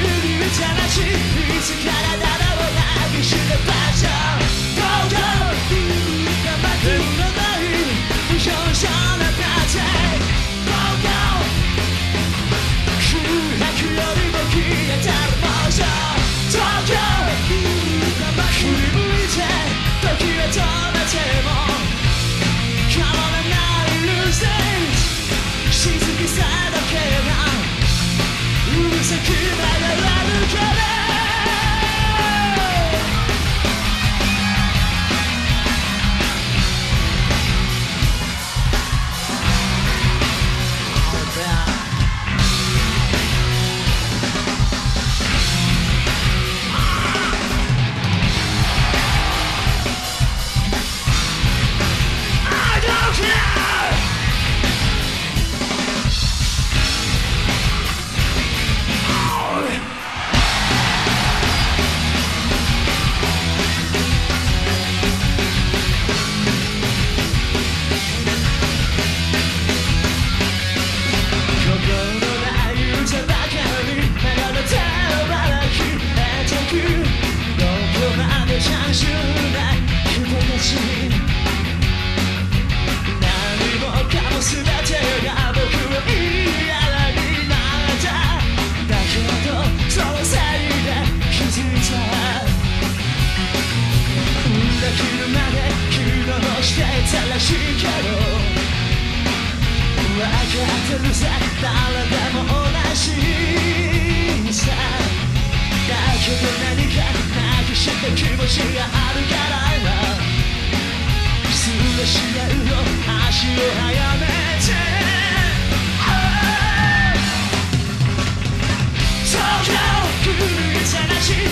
追追着那身影，撕开那道光，迷失的方向。Go go，别让孤独的泪灼伤。していたらしいけど分かってるさ誰でも同じさだけど何かなくした気持ちがあるからすれ違うの足を早めて東京狂い。探し